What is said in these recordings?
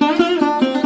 Música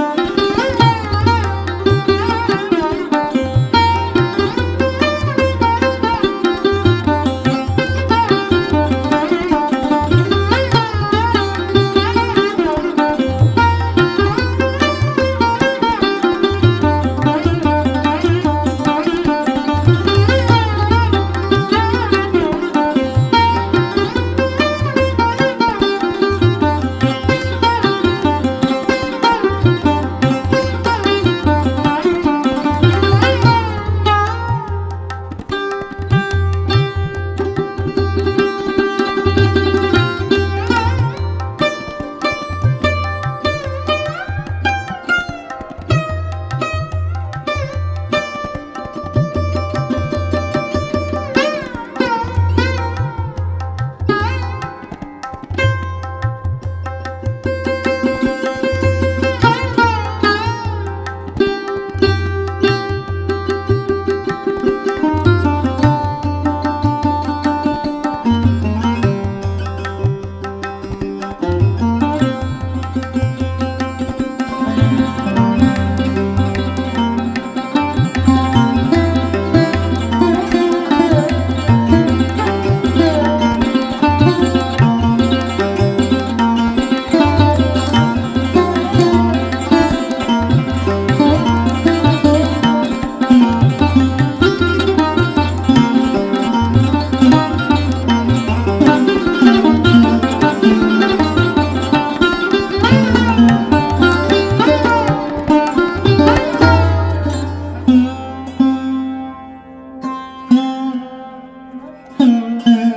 Mm-hmm.